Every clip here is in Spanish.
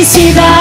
felicidade.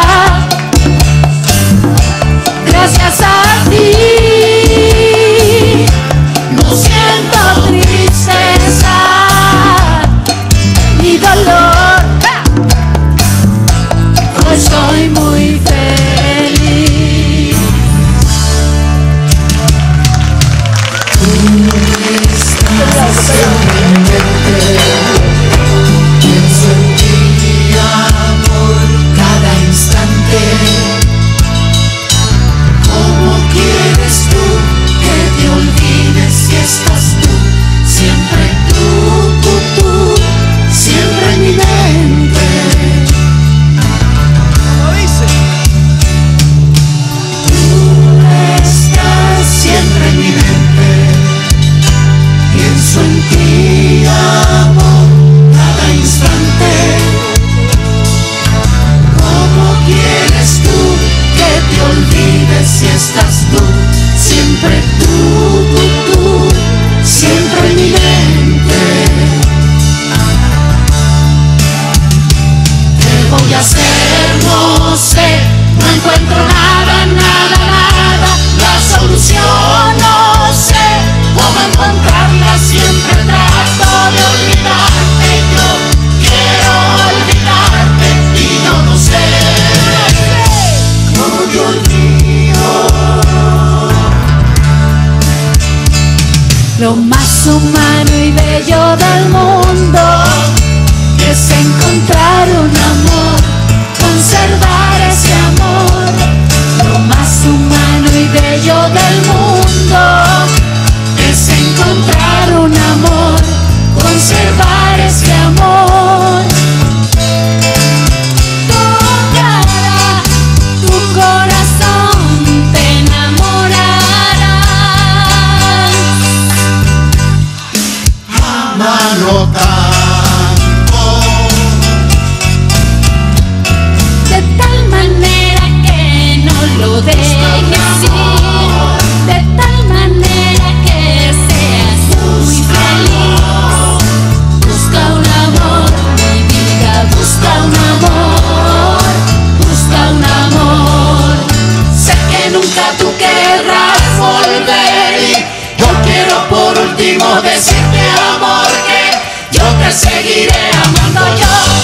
encuentro nada, nada, nada. La solución no sé cómo encontrarla. Siempre trato de olvidarte. Yo quiero olvidarte y yo no sé cómo te olvido. Lo más humano y bello del mundo idea mando yo.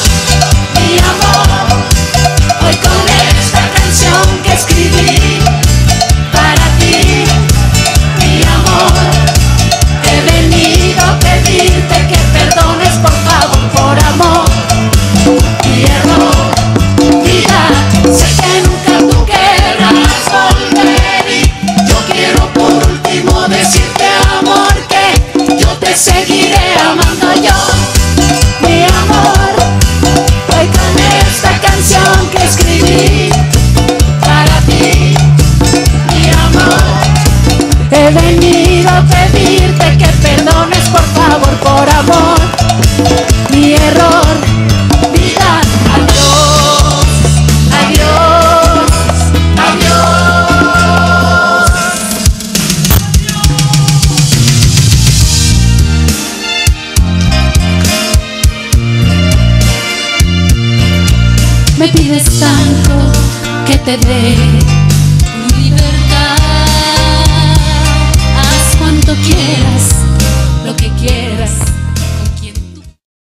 Me pides tanto que te dé tu libertad. Haz cuanto quieras.